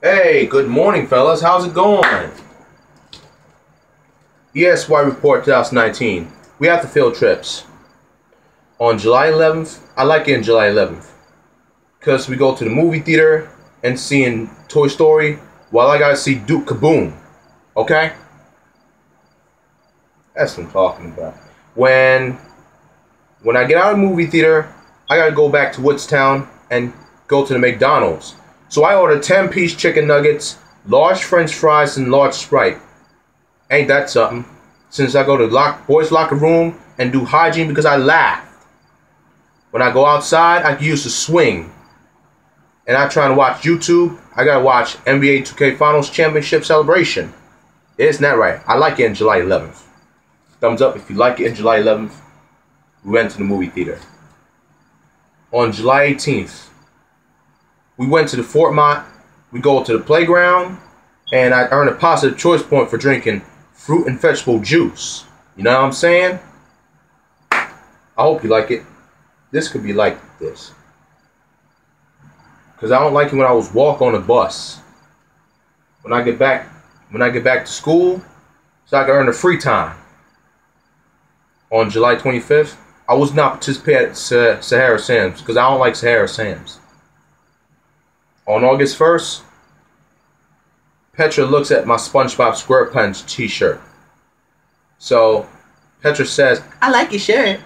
Hey, good morning, fellas. How's it going? ESY Report 2019. We have the field trips. On July 11th, I like it in July 11th. Because we go to the movie theater and seeing Toy Story while I gotta see Duke Kaboom. Okay? That's what I'm talking about. When when I get out of the movie theater, I gotta go back to Woodstown and go to the McDonald's. So I ordered 10 piece chicken nuggets, large french fries, and large Sprite. Ain't that something? Since I go to lock, boys' locker room and do hygiene because I laughed. When I go outside, I use the swing. And I try to watch YouTube, I gotta watch NBA 2K Finals Championship Celebration. Isn't that right? I like it in July 11th. Thumbs up if you like it in July 11th. We went to the movie theater. On July 18th, we went to the Fort Mott. We go to the playground, and I earned a positive choice point for drinking fruit and vegetable juice. You know what I'm saying? I hope you like it. This could be like this. Cause I don't like it when I was walk on the bus. When I get back, when I get back to school, so I can earn the free time. On July 25th, I was not participating at Sahara Sam's because I don't like Sahara Sam's. On August 1st, Petra looks at my SpongeBob SquarePants t-shirt. So Petra says, I like your shirt.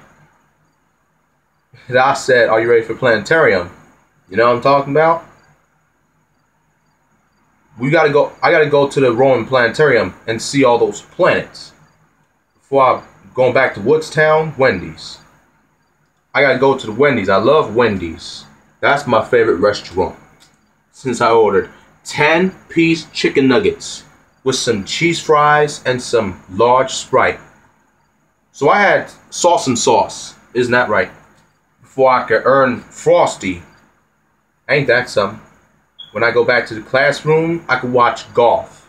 And I said, Are you ready for planetarium? You know what I'm talking about? We gotta go I gotta go to the Rowan planetarium and see all those planets. Before I'm going back to Woodstown, Wendy's. I gotta go to the Wendy's. I love Wendy's. That's my favorite restaurant since I ordered 10 piece chicken nuggets with some cheese fries and some large Sprite. So I had sauce and sauce, isn't that right? Before I could earn Frosty. Ain't that something? When I go back to the classroom, I could watch golf.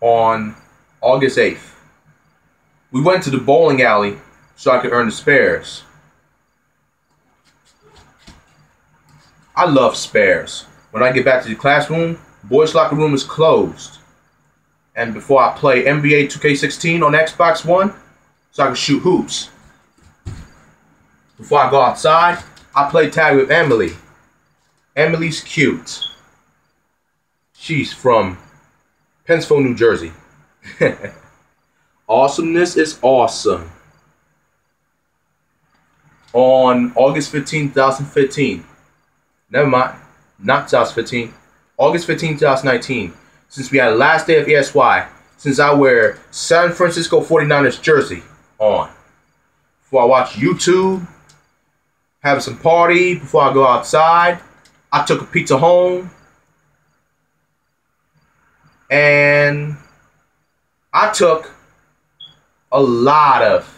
On August 8th, we went to the bowling alley so I could earn the spares. I love spares. When I get back to the classroom, boys' locker room is closed. And before I play NBA 2K16 on Xbox One, so I can shoot hoops. Before I go outside, I play tag with Emily. Emily's cute. She's from Pennsville, New Jersey. Awesomeness is awesome on August 15, 2015. Never mind, not 2015. August 15, 2019. Since we had last day of ESY, since I wear San Francisco 49ers jersey on. Before I watch YouTube, have some party, before I go outside, I took a pizza home. And I took a lot of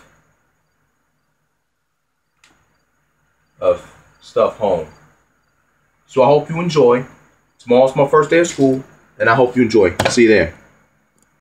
of stuff home. So I hope you enjoy. Tomorrow's my first day of school, and I hope you enjoy. See you there.